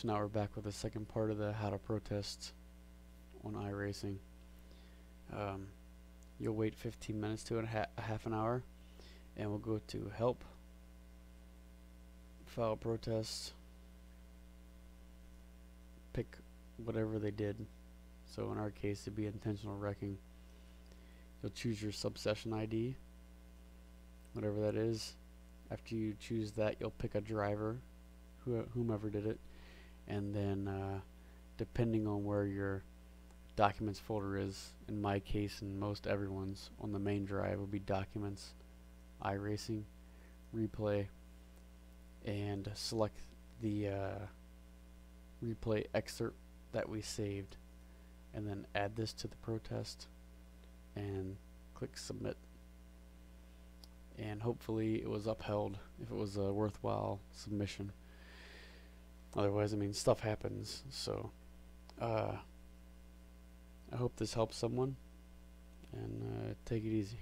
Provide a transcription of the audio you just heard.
So now we're back with the second part of the how to protest on iRacing. Um, you'll wait 15 minutes to a, ha a half an hour, and we'll go to help, file protest, pick whatever they did. So in our case, it'd be intentional wrecking. You'll choose your subsession ID, whatever that is. After you choose that, you'll pick a driver, who, whomever did it, and then uh, depending on where your documents folder is, in my case and most everyone's, on the main drive will be documents, iRacing, replay, and select the uh, replay excerpt that we saved, and then add this to the protest, and click submit. And hopefully it was upheld if it was a worthwhile submission. Otherwise, I mean, stuff happens. So, uh, I hope this helps someone, and uh, take it easy.